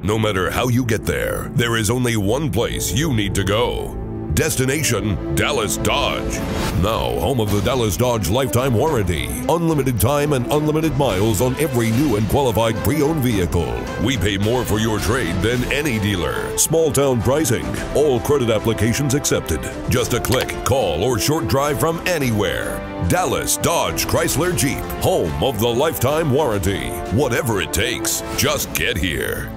No matter how you get there, there is only one place you need to go. Destination Dallas Dodge. Now, home of the Dallas Dodge lifetime warranty. Unlimited time and unlimited miles on every new and qualified pre owned vehicle. We pay more for your trade than any dealer. Small town pricing. All credit applications accepted. Just a click, call, or short drive from anywhere. Dallas Dodge Chrysler Jeep. Home of the lifetime warranty. Whatever it takes, just get here.